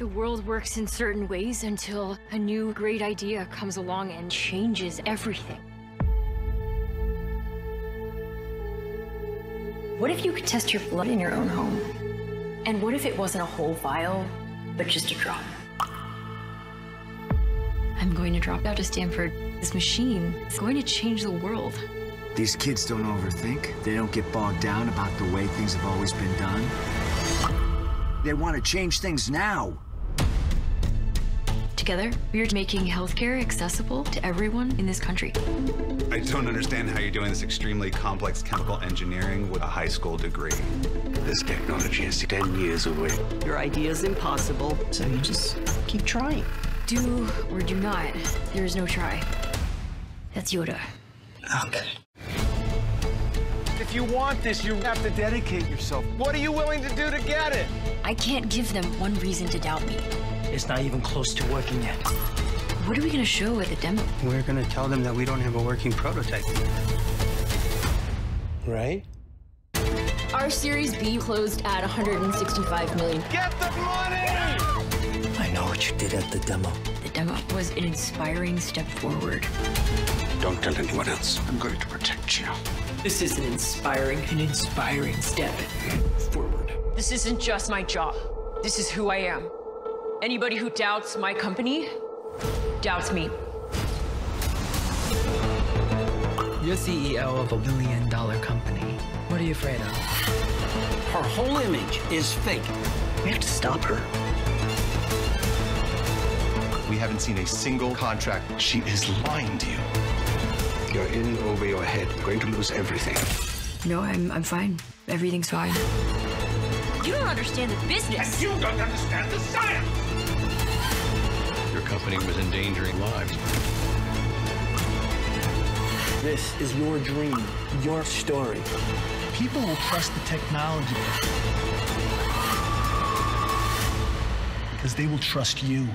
The world works in certain ways until a new great idea comes along and changes everything. What if you could test your blood in your own home? And what if it wasn't a whole vial, but just a drop? I'm going to drop out of Stanford. This machine is going to change the world. These kids don't overthink. They don't get bogged down about the way things have always been done. They want to change things now. Together, we are making healthcare accessible to everyone in this country. I don't understand how you're doing this extremely complex chemical engineering with a high school degree. This technology is 10 years away. Your idea is impossible, so you just keep trying. Do or do not. There is no try. That's Yoda. Okay. If you want this, you have to dedicate yourself. What are you willing to do to get it? I can't give them one reason to doubt me. It's not even close to working yet. What are we gonna show at the demo? We're gonna tell them that we don't have a working prototype. Right? Our Series B closed at 165 million. Get the money! I know what you did at the demo. The demo was an inspiring step forward. Don't tell anyone else. I'm going to protect you. This is an inspiring, an inspiring step forward. This isn't just my job. This is who I am. Anybody who doubts my company doubts me. You're CEO of a billion dollar company. What are you afraid of? Her whole image is fake. We have to stop her. We haven't seen a single contract. She is lying to you. You're in over your head. You're going to lose everything. No, I'm, I'm fine. Everything's fine. You don't understand the business. You don't understand the science! Your company was endangering lives. This is your dream, your story. People will trust the technology because they will trust you.